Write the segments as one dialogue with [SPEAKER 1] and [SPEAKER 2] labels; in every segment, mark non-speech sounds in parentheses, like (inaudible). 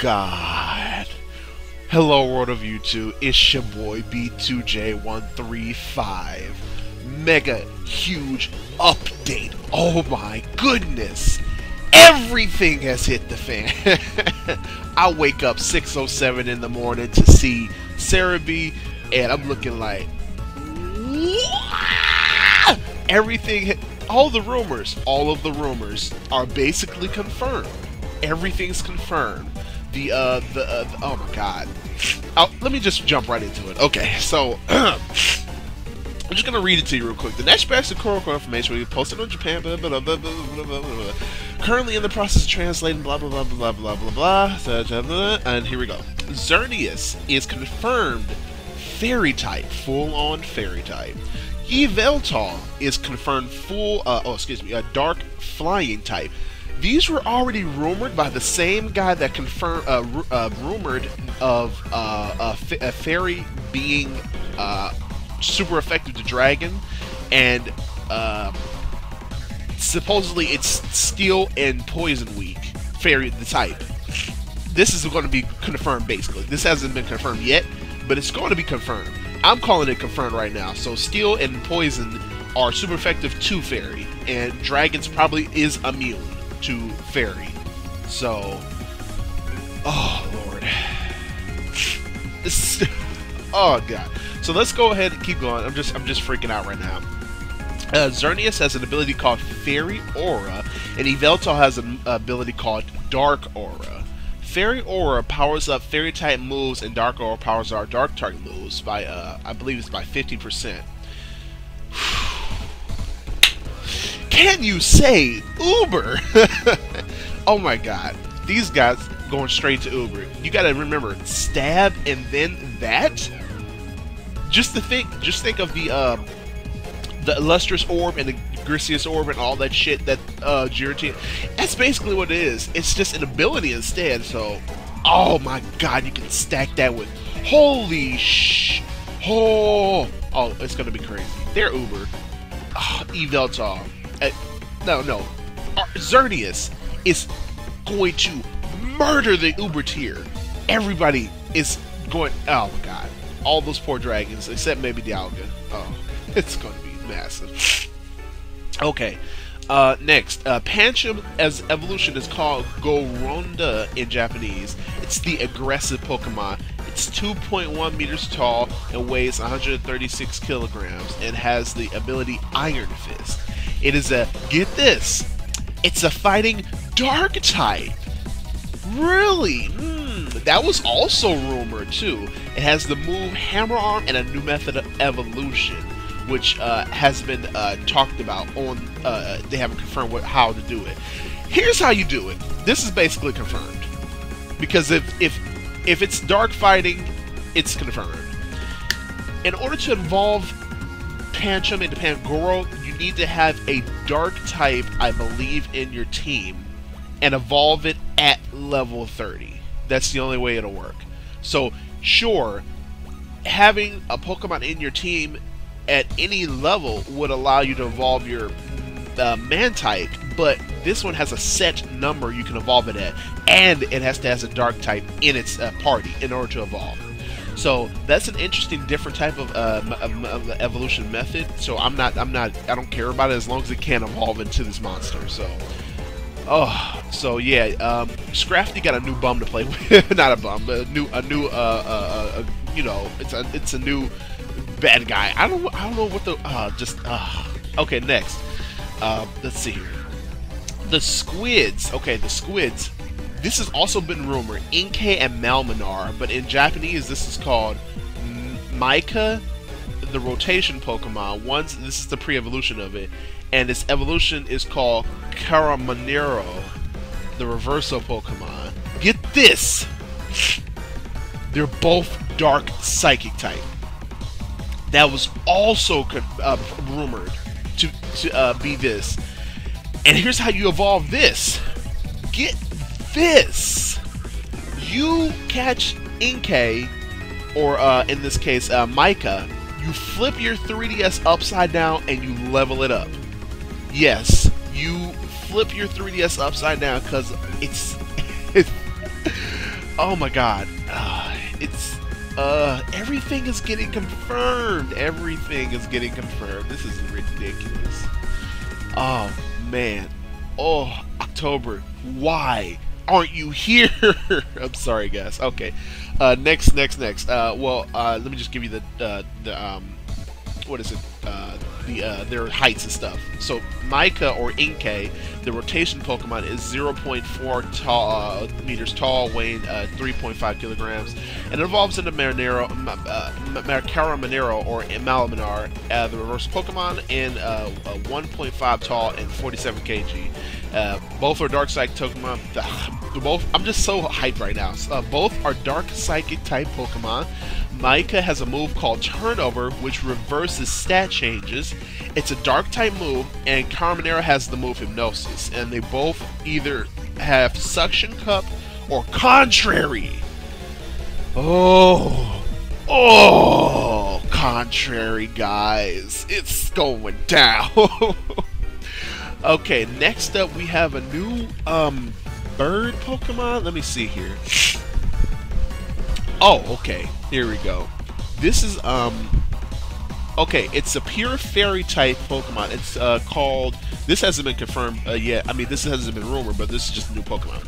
[SPEAKER 1] God. Hello, world of YouTube. It's your boy B2J135. Mega huge update. Oh my goodness. Everything has hit the fan. (laughs) I wake up 6.07 in the morning to see Serebii, and I'm looking like, everything, all the rumors, all of the rumors are basically confirmed. Everything's confirmed the uh, the uh, oh my god. I'll, let me just jump right into it. Okay, so I'm just gonna read it to you real quick. The next batch of CoroCoro information will be posted on Japan. Blah, blah, blah, Currently in the process of translating. Blah blah blah blah blah blah blah. blah, and here we go. Xerneas is confirmed fairy type, full on fairy type. Yveltal is confirmed full. Uh, oh, excuse me, a dark flying type. These were already rumored by the same guy that confirmed, uh, uh, rumored of uh, a, fairy being uh, super effective to dragon, and uh, supposedly it's steel and poison weak fairy the type. This is going to be confirmed basically. This hasn't been confirmed yet, but it's going to be confirmed. I'm calling it confirmed right now. So steel and poison are super effective to fairy, and dragons probably is immune to fairy. So, oh lord, this, (laughs) oh god. So let's go ahead and keep going. I'm just I'm just freaking out right now. Uh, Xerneas has an ability called Fairy Aura, and Yveltal has an ability called Dark Aura. Fairy Aura powers up Fairy type moves, and Dark Aura powers our Dark type moves by, uh, I believe it's by 50%. Can you say Uber? (laughs) oh my god. These guys going straight to Uber. You gotta remember, stab and then that? Just to think, just think of the, uh, the illustrious orb and the Griseous orb and all that shit that uh Giratina. That's basically what it is. It's just an ability instead. So, oh my god, you can stack that with holy sh. Oh, oh, it's gonna be crazy. They're Uber. Oh, Yveltal. Uh, no, no. Xerneas is going to murder the Uber tier. Everybody is going. Oh my god. All those poor dragons, except maybe Dialga. Oh, (laughs) it's going to be massive. Okay. Uh, next, uh, Pancham as evolution is called Goronda in Japanese. It's the aggressive Pokemon. It's 2.1 meters tall and weighs 136 kilograms and has the ability Iron Fist. It is a get this. It's a fighting Dark type. Really? Hmm. That was also rumored too. It has the move Hammer Arm and a new method of evolution which uh, has been uh, talked about on. Uh, they haven't confirmed what, how to do it. Here's how you do it. This is basically confirmed because if if if it's dark fighting, it's confirmed. In order to evolve Pancham into Pangoro, need to have a dark type, I believe, in your team, and evolve it at level 30. That's the only way it'll work. So, sure, having a Pokemon in your team at any level would allow you to evolve your uh, man type, but this one has a set number you can evolve it at, and it has to has a dark type in its uh, party in order to evolve. So that's an interesting, different type of uh, evolution method. So I'm not, I'm not, I don't care about it as long as it can evolve into this monster. So, oh, so yeah, um, Scrafty got a new bum to play (laughs) with, not a bum, but a new, a new, uh, uh, uh, you know, it's a, it's a new bad guy. I don't I don't know what the uh just uh okay next. Uh, let's see here. The squids. Okay, the squids. This has also been rumored. Inkay and Malminar, but in Japanese this is called Maika, the rotation Pokemon. Once this is the pre-evolution of it, and its evolution is called Caramanero, the reversal Pokemon. Get this! They're both dark psychic type that was also uh, rumored to, to uh, be this. And here's how you evolve this. Get this. You catch Inkay, or uh, in this case, uh, Maika. You flip your 3DS upside down and you level it up. Yes, you flip your 3DS upside down because it's, it's (laughs) oh my god, uh, it's uh, everything is getting confirmed. Everything is getting confirmed. This is ridiculous. Oh man. Oh, October. Why aren't you here? (laughs) I'm sorry, guys. Okay. Uh, next, next, next. Uh, well, uh, let me just give you the uh, the um, what is it? Uh, the uh, their heights and stuff. So Micah or Inkay, the rotation Pokemon is 0.4 tall, meters tall, weighing uh, 3.5 kilograms, and it evolves into Marinero, Marcara Monero or Malamar, uh, the reverse Pokemon, uh, 1.5 tall and 47 kg. Uh, both are Dark Psychic Pokemon. both, I'm just so hyped right now. Uh, both are Dark Psychic type Pokemon. Micah has a move called Turnover, which reverses stat changes. It's a dark type move, and Carmenera has the move Hypnosis, and they both either have Suction Cup or Contrary. Oh, oh, Contrary, guys. It's going down. (laughs) okay, next up we have a new um bird Pokemon. Let me see here. Oh, okay. Here we go. This is um okay, it's a pure fairy type Pokemon. It's uh, called this hasn't been confirmed uh, yet. I mean, this hasn't been rumored, but this is just a new Pokemon.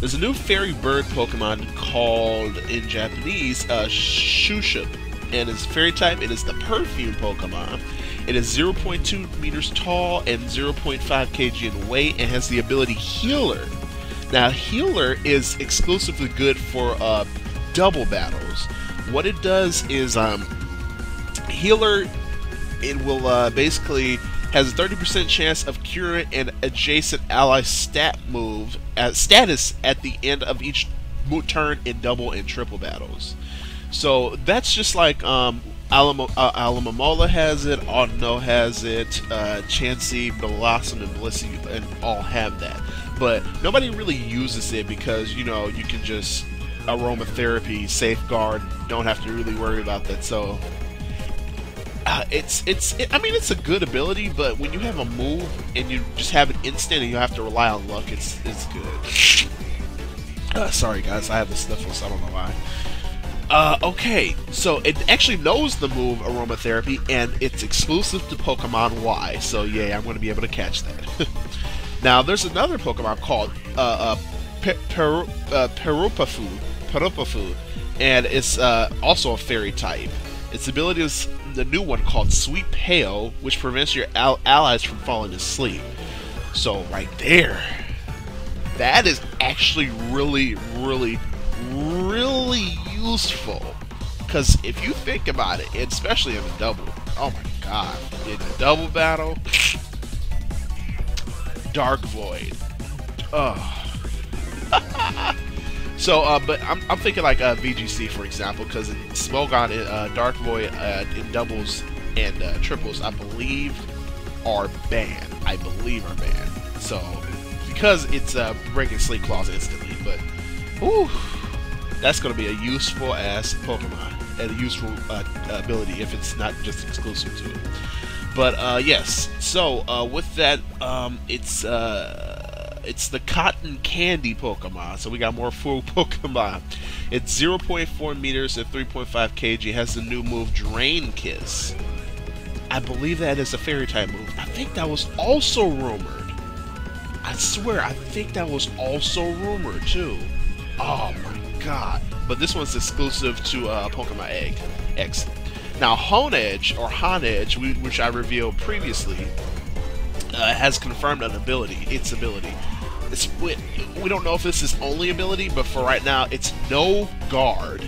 [SPEAKER 1] There's a new fairy bird Pokemon called in Japanese uh, Shushup, and it's fairy type. It is the perfume Pokemon. It is 0.2 meters tall and 0.5 kg in weight, and has the ability Healer. Now, Healer is exclusively good for uh, double battles. What it does is um, healer. It will uh, basically has a 30% chance of curing an adjacent ally stat move status at the end of each turn in double and triple battles. So that's just like um, Alamo, uh, has it, Audino has it, uh, Chansey, Bellossom, and Blissey and all have that. But nobody really uses it because, you know, you can just aromatherapy safeguard. Don't have to really worry about that. So uh, it's it's it, I mean it's a good ability, but when you have a move and you just have an instant and you have to rely on luck, it's it's good. Uh, sorry guys, I have the sniffles. I don't know why. Uh, okay, so it actually knows the move aromatherapy, and it's exclusive to Pokemon Y. So yay, I'm going to be able to catch that. (laughs) now there's another Pokemon called uh, uh, per, uh Perupafu, Perupafu, and it's uh, also a fairy type. Its ability is the new one called Sweet Veil, which prevents your al allies from falling asleep. So right there, that is actually really, really, really useful. Because if you think about it, especially in a double, oh my god, in a double battle, Dark Void. Oh. (laughs) So, uh, but I'm, I'm thinking like uh, VGC for example, because Smogon uh, Dark Void uh, in doubles and uh, triples, I believe, are banned. I believe are banned. So, because it's uh, breaking Sleep Clause instantly, but, whew, that's going to be a useful ass Pokemon and a useful uh, ability if it's not just exclusive to it. But uh, yes, so uh, with that, um, it's uh, it's the cotton candy Pokemon. So we got more full (laughs) Pokemon. It's 0.4 meters and 3.5 kg. Has the new move Drain Kiss. I believe that is a fairy type move. I think that was also rumored. I swear, I think that was also rumored too. Oh my god. But this one's exclusive to uh, Pokemon Egg X. Now, Honedge, or Honedge, which I revealed previously, uh, has confirmed an ability, its ability. It's, we, we don't know if this is only ability, but for right now, it's no guard.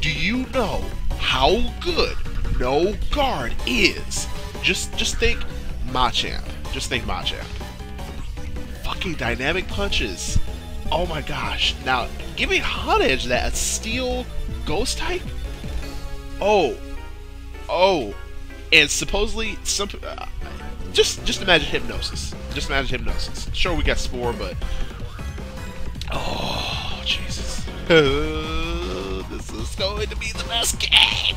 [SPEAKER 1] Do you know how good no guard is? Just just think Machamp. Just think Machamp. Fucking dynamic punches. Oh my gosh. Now, giving Honedge that a steel ghost type? Oh. Oh. And supposedly some uh, just just imagine hypnosis. Just imagine hypnosis. Sure, we got Spore, but oh Jesus, (laughs) this is going to be the best game.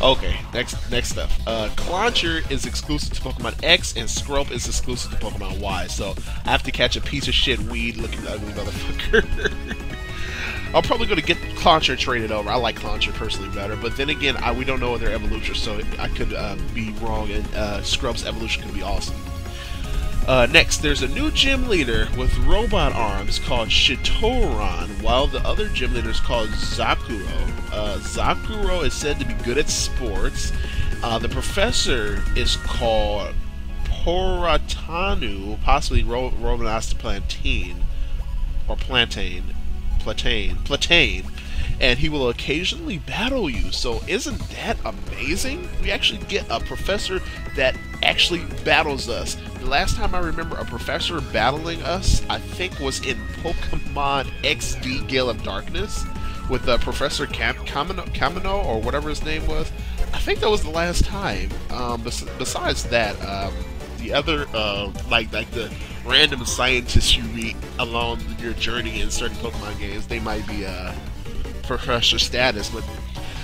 [SPEAKER 1] Okay, next next stuff. Uh, Clauncher is exclusive to Pokemon X, and Skrelp is exclusive to Pokemon Y. So I have to catch a piece of shit weed looking ugly motherfucker. (laughs) I'm probably going to get Clauncher traded over. I like Clauncher personally better, but then again, I, we don't know their evolution, so I could uh, be wrong, and uh, Scrub's evolution could be awesome. Uh, next, there's a new gym leader with robot arms called Shitoran, while the other gym leader is called Zakuro. Uh, Zakuro is said to be good at sports. Uh, the professor is called Poratanu, possibly Ro- Romanasta Plantain, or Plantain, Platane, Platane, and he will occasionally battle you. So isn't that amazing? We actually get a professor that actually battles us. The last time I remember a professor battling us, I think was in Pokemon XD Gale of Darkness with uh, Professor Cam- Kamino, Kamino or whatever his name was. I think that was the last time. Um, bes- besides that, um, the other uh, like like the random scientists you meet along your journey in certain Pokemon games, they might be uh, professor status, but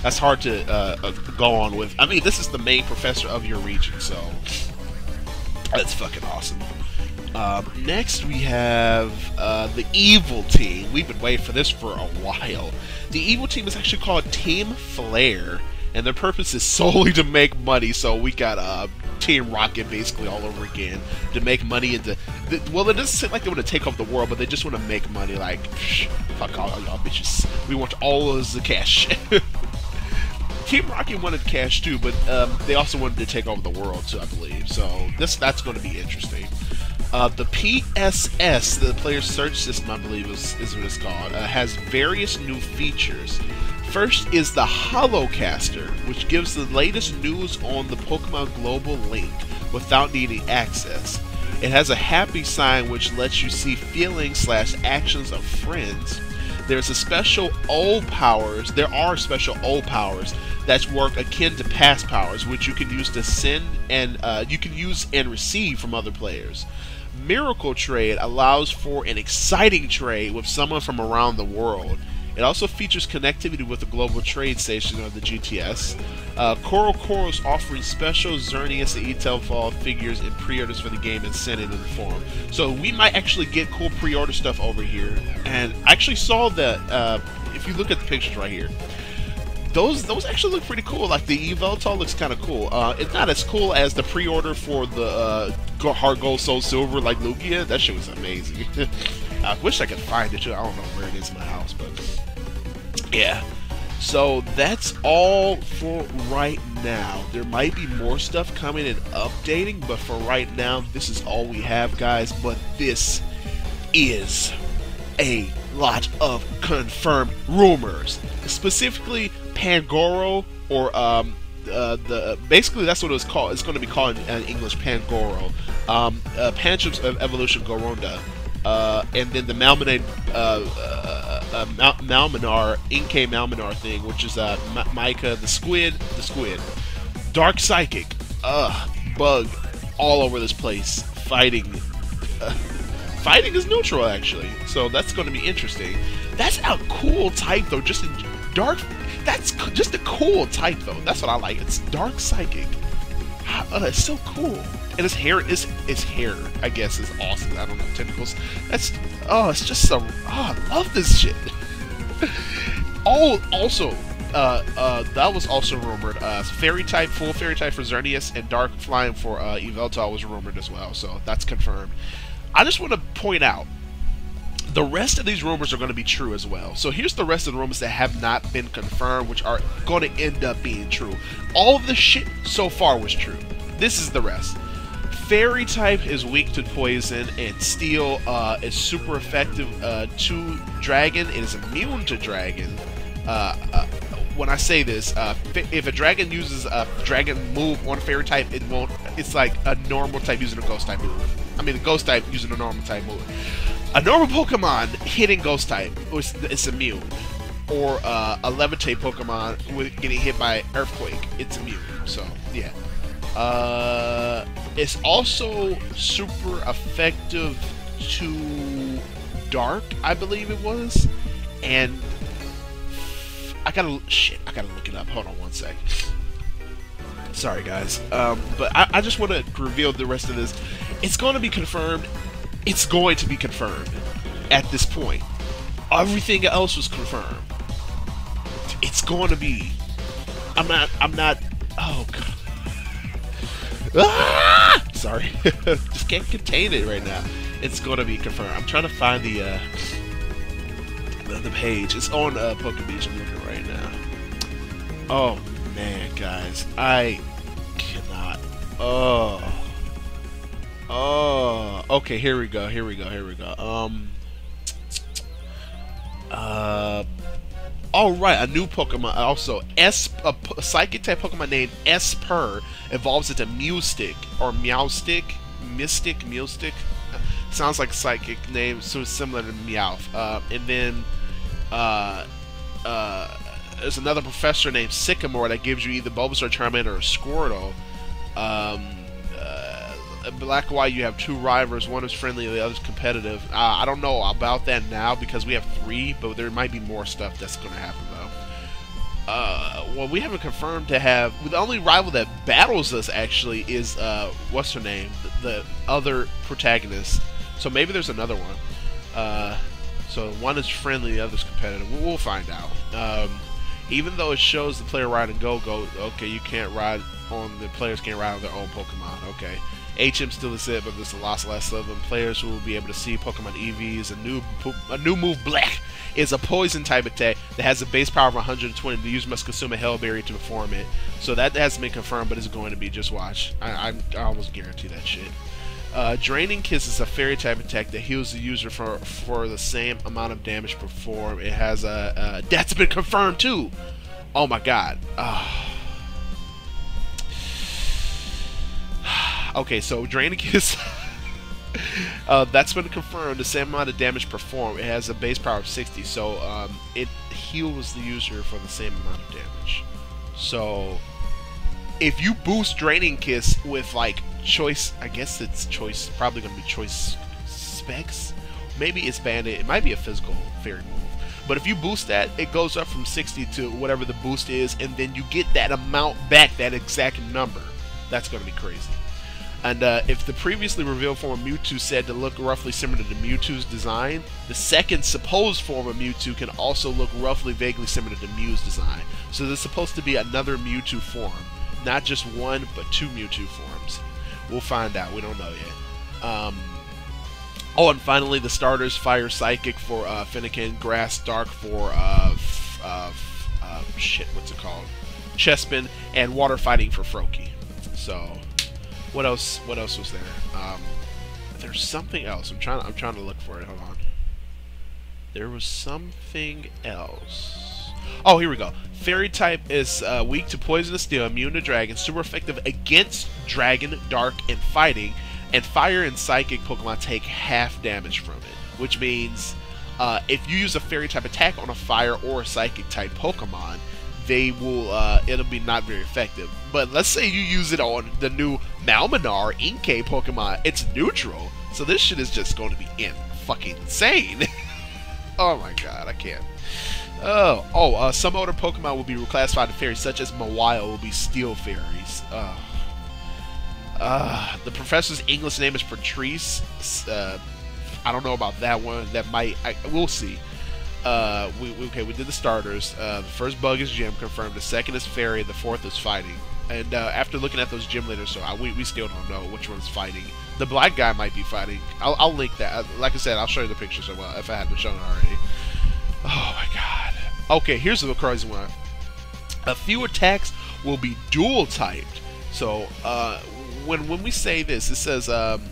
[SPEAKER 1] that's hard to uh, uh, go on with. I mean, this is the main professor of your region, so that's fucking awesome. Um, next, we have uh, the evil team. We've been waiting for this for a while. The evil team is actually called Team Flare, and their purpose is (laughs) solely to make money. So we got uh, Team Rocket basically all over again to make money into. The, well, it doesn't seem like they want to take over the world, but they just want to make money. Like, fuck all y'all bitches. We want all of the cash. (laughs) Team Rocket wanted cash too, but um, they also wanted to take over the world too, I believe. So this that's going to be interesting. Uh, the PSS, the player search system, I believe is, is what it's called, uh, has various new features. First is the Holocaster, which gives the latest news on the Pokemon Global Link without needing access. It has a happy sign which lets you see feelings slash actions of friends. There's a special O powers. There are special O powers that work akin to pass powers, which you can use to send and uh, you can use and receive from other players. Miracle Trade allows for an exciting trade with someone from around the world. It also features connectivity with the Global Trade Station or the GTS. Uh, CoroCoro is offering special Xerneas and Yveltal figures and pre-orders for the game and sent it in the form. So we might actually get cool pre-order stuff over here. And I actually saw that, uh, if you look at the pictures right here, those those actually look pretty cool. Like the Yveltal looks kind of cool. Uh, it's not as cool as the pre-order for the uh, Heart Gold Soul Silver like Lugia. That shit was amazing. (laughs) I wish I could find it. I don't know where it is in my house, but yeah. So that's all for right now. There might be more stuff coming and updating, but for right now, this is all we have, guys. But this is a lot of confirmed rumors. Specifically, Pangoro or um, uh, the basically that's what it's called. It's going to be called in, English Pangoro. Um, uh, Pancham's Evolution Goronda. Uh, and then the uh, uh, uh, Mal- Malminar, Inkay Malminar thing, which is uh, M- Micah, the squid, the squid, Dark Psychic, Bug, all over this place, fighting. Fighting is neutral actually, so that's going to be interesting. That's a cool type though, just in dark. That's just a cool type though. That's what I like. It's Dark Psychic. Uh, it's so cool. And his hair is his hair, I guess, is awesome. I don't know tentacles. That's oh, it's just so. Oh, I love this shit. (laughs) oh, also, uh, uh, that was also rumored. Uh, fairy type, full fairy type for Xerneas, and dark flying for uh, was rumored as well. So that's confirmed. I just want to point out the rest of these rumors are going to be true as well. So here's the rest of the rumors that have not been confirmed, which are going to end up being true. All of the shit so far was true. This is the rest. Fairy type is weak to poison, and Steel uh, is super effective uh, to Dragon. It is immune to Dragon. Uh, uh when I say this, uh, if a dragon uses a dragon move on a fairy type, it won't. It's like a normal type using a ghost type move. I mean, a ghost type using a normal type move. A normal Pokemon hitting ghost type is, immune, or uh, a levitate Pokemon with getting hit by earthquake, it's immune. So yeah. Uh, it's also super effective to dark, I believe it was, and I gotta shit. I gotta look it up. Hold on one sec. Sorry, guys. Um, but I, I just want to reveal the rest of this. It's going to be confirmed. It's going to be confirmed at this point. Everything else was confirmed. It's going to be. I'm not. I'm not. Oh god. Ah! Sorry, (laughs) just can't contain it right now. It's going to be confirmed. I'm trying to find the uh, the, page. It's on uh, Pokebeach. I'm looking right now. Oh man, guys, I cannot. Oh. Oh. Okay, here we go. Here we go. Here we go. Um. Uh. All right, a new Pokemon. Also, S a, psychic type Pokemon named Espurr evolves into Mewstick or Meowstic, Mystic, Mewstick. Sounds like psychic name, so similar to Meowth. Uh, and then, uh, uh, there's another professor named Sycamore that gives you either Bulbasaur, Charmander, or Squirtle. Um, Black and White, you have two rivals. One is friendly, the other is competitive. Uh, I don't know about that now because we have three, but there might be more stuff that's going to happen though. Uh, well, we haven't confirmed to have. The only rival that battles us actually is uh, what's her name, the, the other protagonist. So maybe there's another one. Uh, so one is friendly, the other is competitive. We'll, find out. Um, even though it shows the player riding Go-Go, okay, you can't ride on the players can't ride on their own Pokemon. Okay, HM still is it, but there's a lot less of them. Players will be able to see Pokemon EVs. A new a new move, Belch, is a poison type attack that has a base power of 120. The user must consume a Hell Berry to perform it. So that hasn't been confirmed, but it's going to be. Just watch. I, I, I almost guarantee that shit. Uh, Draining Kiss is a fairy type attack that heals the user for for the same amount of damage performed. It has a that's been confirmed too. Oh my god. Uh, okay, so Draining Kiss. (laughs) uh, that's been confirmed. The same amount of damage performed. It has a base power of 60, so um, it heals the user for the same amount of damage. So if you boost Draining Kiss with like choice, I guess it's choice, probably going to be choice specs. Maybe it's banded. It might be a physical fairy move. But if you boost that, it goes up from 60 to whatever the boost is, and then you get that amount back, that exact number. That's going to be crazy. And uh, if the previously revealed form of Mewtwo said to look roughly similar to Mewtwo's design, the second supposed form of Mewtwo can also look roughly vaguely similar to Mew's design. So there's supposed to be another Mewtwo form. Not just one, but two Mewtwo forms. We'll find out. We don't know yet. Um, oh, and finally, the starters Fire Psychic for uh, Fennekin, Grass Dark for uh, f- uh, f- uh, shit, what's it called? Chespin, and Water Fighting for Froakie. So, what else? What else was there? Um, there's something else. I'm trying. I'm trying to look for it. Hold on. There was something else. Oh, here we go. Fairy type is uh, weak to poisonous steel, immune to dragon, super effective against dragon, dark, and fighting. And fire and psychic Pokemon take half damage from it, which means uh, if you use a fairy type attack on a fire or a psychic type Pokemon, they will uh, it'll be not very effective. But let's say you use it on the new Malmanar Inkay Pokemon, it's neutral. So this shit is just going to be in fucking insane. (laughs) oh my god, I can't. Oh, oh, uh, some older Pokemon will be reclassified to fairies, such as Mawile will be steel fairies. Uh, uh, the professor's English name is Patrice. Uh, I don't know about that one. That might, I, we'll see. Uh, we, we, okay, we did the starters. Uh, the first bug is gym confirmed. The second is fairy. The fourth is fighting. And uh, after looking at those gym leaders, so I, we, we still don't know which one's fighting. The black guy might be fighting. I'll, I'll link that. Uh, like I said, I'll show you the picture so well if I haven't shown it already. Oh my god. Okay, here's the crazy one. A few attacks will be dual typed. So uh, when when we say this, it says um,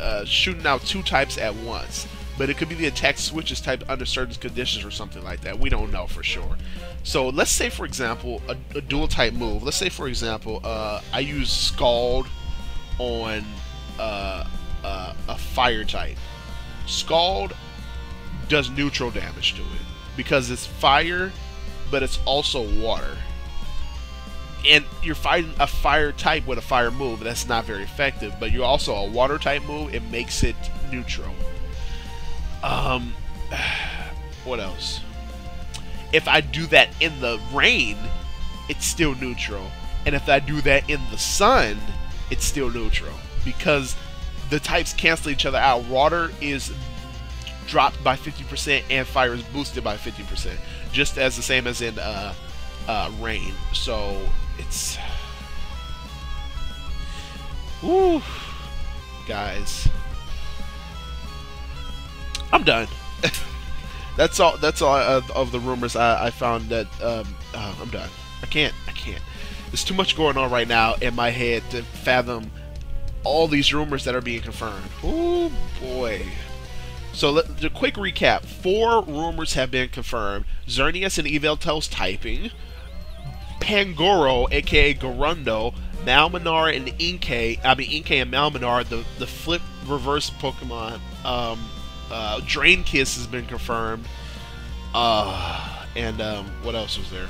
[SPEAKER 1] uh, shooting out two types at once. But it could be the attack switches type under certain conditions or something like that. We don't know for sure. So let's say, for example, a, a dual type move. Let's say, for example, uh, I use Scald on uh, uh, a fire type. Scald does neutral damage to it because it's fire, but it's also water. And you're fighting a fire type with a fire move. That's not very effective. But you're also a water type move. It makes it neutral. Um, (sighs) what else? If I do that in the rain, it's still neutral. And if I do that in the sun, it's still neutral because the types cancel each other out. Water is dropped by 50% and fire is boosted by 50%, just as the same as in uh, uh, rain. So it's. (sighs) Woo, guys. I'm done. (laughs) that's all. That's all of, of the rumors I, I found. That um, oh, I'm done. I can't. I can't. There's too much going on right now in my head to fathom all these rumors that are being confirmed. Oh boy. So let, the quick recap: four rumors have been confirmed. Xerneas and Yveltal's typing, Pangoro, aka Garundo, Malminar and Inkay. I mean Inkay and Malminar, the the flip reverse Pokemon. Um, uh, Drain Kiss has been confirmed. Uh, and um, what else was there?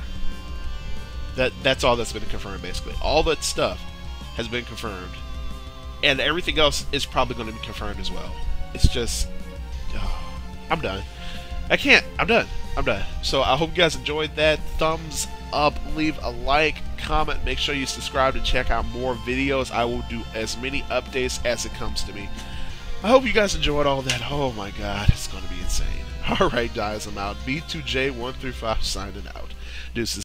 [SPEAKER 1] That that's all that's been confirmed basically. All that stuff has been confirmed, and everything else is probably going to be confirmed as well. It's just, oh, I'm done. I can't. I'm done. I'm done. So I hope you guys enjoyed that. Thumbs up, leave a like, comment, make sure you subscribe to check out more videos. I will do as many updates as it comes to me. I hope you guys enjoyed all that. Oh my god, it's going to be insane. (laughs) Alright guys, I'm out. B2J135 signing out. Deuces.